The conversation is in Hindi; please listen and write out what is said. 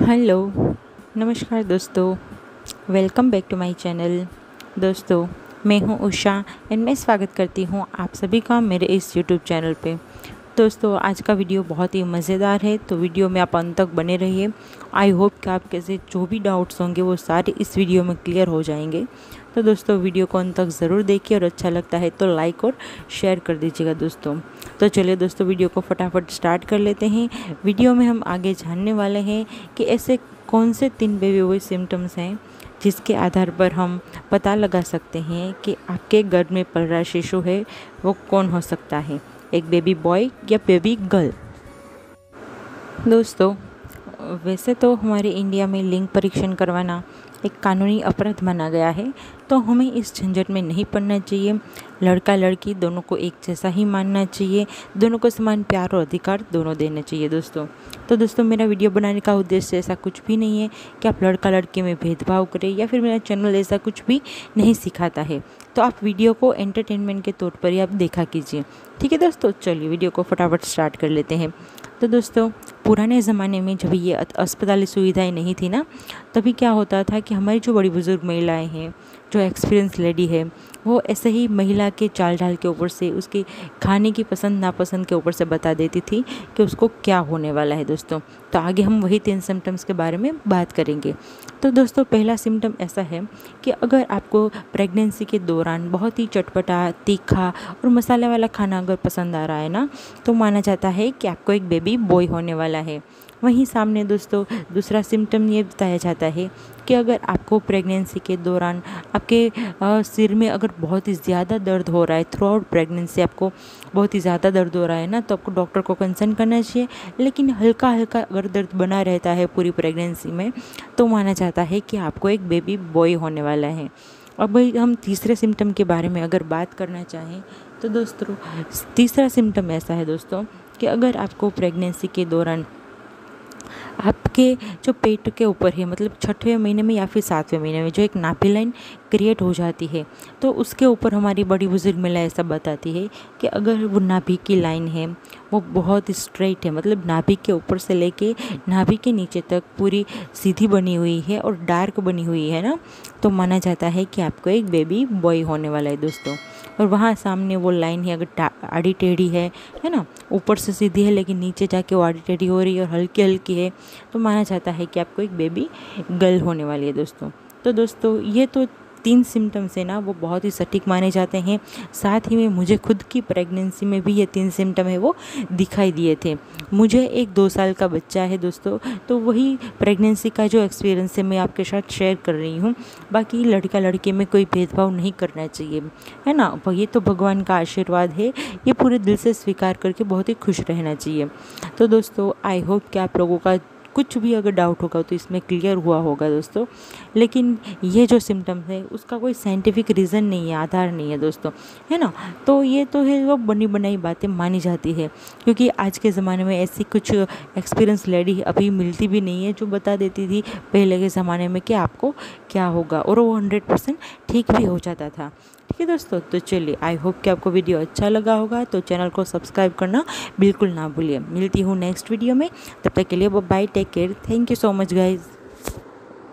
हेलो, नमस्कार दोस्तों। Welcome back to my channel दोस्तों, मैं हूँ उषा एंड मैं स्वागत करती हूँ आप सभी का मेरे इस यूट्यूब चैनल पे। दोस्तों, आज का वीडियो बहुत ही मज़ेदार है। तो वीडियो में आप अंत तक बने रहिए। आई होप कि आप कैसे जो भी डाउट्स होंगे, वो सारे इस वीडियो में क्लियर हो जाएँगे। तो दोस्तों, वीडियो को अंत तक ज़रूर देखिए और अच्छा लगता है तो लाइक और शेयर कर दीजिएगा दोस्तों। तो चलिए दोस्तों, वीडियो को फटाफट स्टार्ट कर लेते हैं। वीडियो में हम आगे जानने वाले हैं कि ऐसे कौन से तीन बेबी हुए सिम्टम्स हैं, जिसके आधार पर हम पता लगा सकते हैं कि आपके गर्भ में पल रहा शिशु है, वो कौन हो सकता है। एक बेबी बॉय या बेबी गर्ल दोस्तों, वैसे तो हमारे इंडिया में लिंग परीक्षण करवाना एक कानूनी अपराध माना गया है तो हमें इस झंझट में नहीं पड़ना चाहिए। लड़का लड़की दोनों को एक जैसा ही मानना चाहिए, दोनों को समान प्यार और अधिकार दोनों देना चाहिए दोस्तों। तो दोस्तों, मेरा वीडियो बनाने का उद्देश्य ऐसा कुछ भी नहीं है कि आप लड़का लड़की में भेदभाव करें या फिर मेरा चैनल ऐसा कुछ भी नहीं सिखाता है। तो आप वीडियो को एंटरटेनमेंट के तौर पर ही आप देखा कीजिए। ठीक है दोस्तों? चलिए वीडियो को फटाफट स्टार्ट कर लेते हैं। तो दोस्तों पुराने ज़माने में जब ये अस्पताली सुविधाएँ नहीं थी ना, तभी क्या होता था कि हमारी जो बड़ी बुज़ुर्ग महिलाएँ हैं, जो एक्सपीरियंस लेडी है, वो ऐसे ही महिला के चाल ढाल के ऊपर से, उसके खाने की पसंद, नापसंद के ऊपर से बता देती थी कि उसको क्या होने वाला है दोस्तों। तो आगे हम वही तीन सिम्टम्स के बारे में बात करेंगे। तो दोस्तों, पहला सिम्टम ऐसा है कि अगर आपको प्रेगनेंसी के दौरान बहुत ही चटपटा, तीखा और मसाले वाला खाना अगर पसंद आ रहा है ना तो माना जाता है कि आपको एक बेबी बॉय होने वाला है। वहीं सामने दोस्तों, दूसरा सिम्टम ये बताया जाता है कि अगर आपको प्रेगनेंसी के दौरान आपके सिर में अगर बहुत ही ज़्यादा दर्द हो रहा है थ्रू आउट प्रेगनेंसी आपको बहुत ही ज़्यादा दर्द हो रहा है ना तो आपको डॉक्टर को कंसर्न करना चाहिए। लेकिन हल्का हल्का अगर दर्द बना रहता है पूरी प्रेगनेंसी में तो माना जाता है कि आपको एक बेबी बॉय होने वाला है। अब हम तीसरे सिम्टम के बारे में अगर बात करना चाहें तो दोस्तों, तीसरा सिम्टम ऐसा है दोस्तों कि अगर आपको प्रेगनेंसी के दौरान आपके जो पेट के ऊपर है मतलब छठवें महीने में या फिर सातवें महीने में जो एक नाभि लाइन क्रिएट हो जाती है तो उसके ऊपर हमारी बड़ी बुज़ुर्ग महिला ऐसा बताती है कि अगर वो नाभि की लाइन है, वो बहुत स्ट्रेट है मतलब नाभि के ऊपर से लेके नाभि के नीचे तक पूरी सीधी बनी हुई है और डार्क बनी हुई है ना तो माना जाता है कि आपको एक बेबी बॉय होने वाला है दोस्तों। और वहाँ सामने वो लाइन है, अगर आड़ी टेढ़ी है है ना? ऊपर से सीधी है, लेकिन नीचे जाके वो आड़ी टेढ़ी हो रही है और हल्की हल्की है। तो माना जाता है कि आपको एक बेबी गर्ल होने वाली है, दोस्तों। तो दोस्तों, ये तो तीन सिम्टम्स है ना, वो बहुत ही सटीक माने जाते हैं। साथ ही में मुझे खुद की प्रेगनेंसी में भी ये तीन सिम्टम है, वो दिखाई दिए थे। मुझे एक दो साल का बच्चा है दोस्तों तो वही प्रेगनेंसी का जो एक्सपीरियंस है, मैं आपके साथ शेयर कर रही हूँ। बाकी लड़का लड़के में कोई भेदभाव नहीं करना चाहिए, है ना? ये तो भगवान का आशीर्वाद है, ये पूरे दिल से स्वीकार करके बहुत ही खुश रहना चाहिए। तो दोस्तों आई होप कि आप लोगों का कुछ भी अगर डाउट होगा तो इसमें क्लियर हुआ होगा दोस्तों। लेकिन ये जो सिम्टम्स है, उसका कोई साइंटिफिक रीज़न नहीं है, आधार नहीं है दोस्तों, है ना? तो ये तो है, वो बनी बनाई बातें मानी जाती है। क्योंकि आज के ज़माने में ऐसी कुछ एक्सपीरियंस लेडी अभी मिलती भी नहीं है, जो बता देती थी पहले के ज़माने में कि आपको क्या होगा, और वो हंड्रेड परसेंट ठीक भी हो जाता था। है दोस्तों तो चलिए आई होप कि आपको वीडियो अच्छा लगा होगा तो चैनल को सब्सक्राइब करना बिल्कुल ना भूलिए। मिलती हूँ नेक्स्ट वीडियो में, तब तक के लिए bye take care thank you so much guys